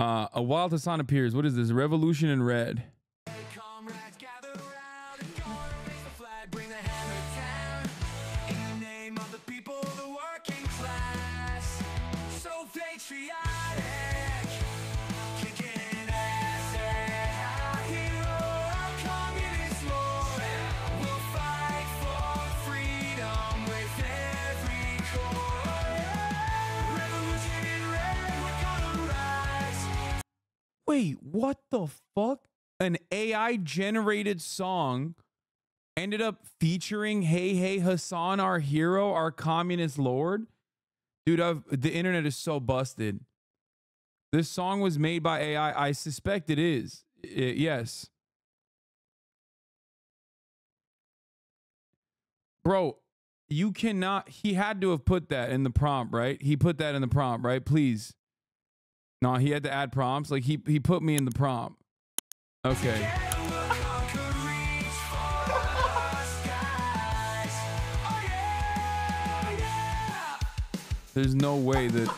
Uh, a wild Hasan appears. What is this? Revolution in red. Wait, what the fuck? An AI generated song ended up featuring Hey Hey Hasan, our hero, our communist lord. Dude, I've, the internet is so busted. This song was made by AI. I suspect it is. I- yes. Bro, you cannot. He had to have put that in the prompt, right? He put that in the prompt, right? Please. No, he had to add prompts. Like he he put me in the prompt. Okay. There's no way that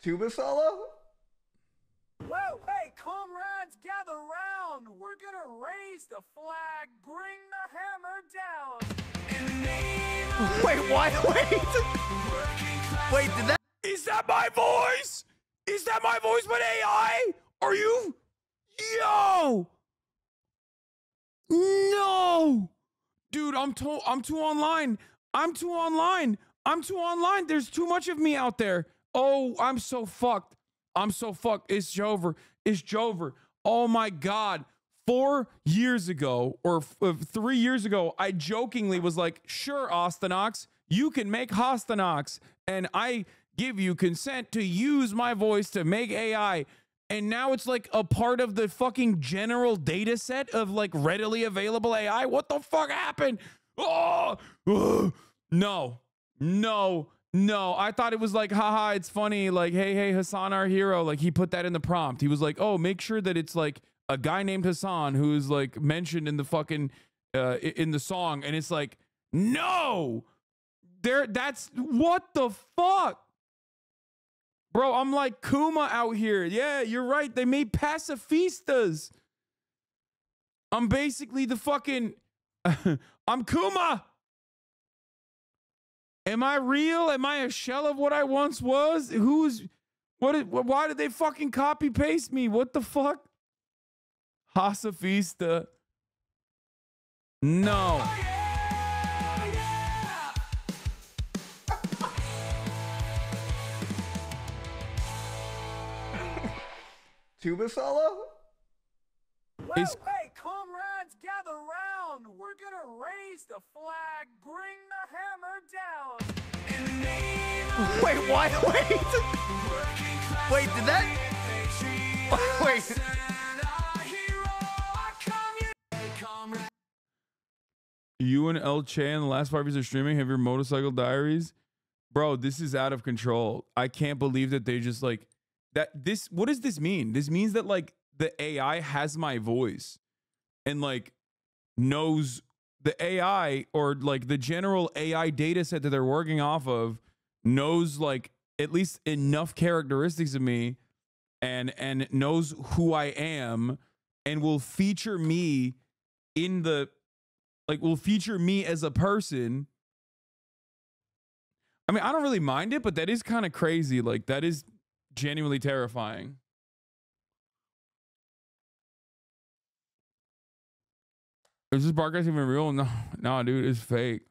Tuba solo? Whoa, hey, comrades, gather round. We're gonna raise the flag, bring the hammer down. In the name of Wait, what? Wait. Wait, did that? Is that my voice? Is that my voice but AI? Are you Yo! No! Dude, I'm too I'm too online. I'm too online. I'm too online. There's too much of me out there. Oh, I'm so fucked. I'm so fucked. It's Jover. It's Jover. Oh my god. 4 years ago or uh, 3 years ago, I jokingly was like, "Sure, Austinox, you can make Hostinox and I give you consent to use my voice to make AI." And now it's like a part of the fucking general data set of like readily available AI. What the fuck happened? Oh, ugh. no, no, no. I thought it was like, haha, it's funny. Like, hey, hey, Hasan, our hero. Like, he put that in the prompt. He was like, oh, make sure that it's like a guy named Hasan who's like mentioned in the fucking uh, in the song. And it's like, no, there. That's what the fuck. Bro, I'm like Kuma out here. Yeah, you're right. They made pacifistas. I'm basically the fucking. I'm Kuma. Am I real? Am I a shell of what I once was? Who's. what? wh- why did they fucking copy paste me? What the fuck? Pacifista. No. Tuba solo? Whoa, Is- hey, comrades, gather round. We're gonna raise the flag, bring the hammer down. Wait, what? Wait. Wait, did that? Wait. You and El Che in the last five years of streaming have your motorcycle diaries. Bro, this is out of control. I can't believe that they just like that. This, what does this mean? This means that like the AI has my voice and like knows the AI or like the general AI data set that they're working off of knows like at least enough characteristics of me and and knows who I am and will feature me in the like will feature me as a person. I mean, I don't really mind it, but that is kind of crazy. Like that is genuinely terrifying. Is this bar podcast even real? No, no, dude, it's fake.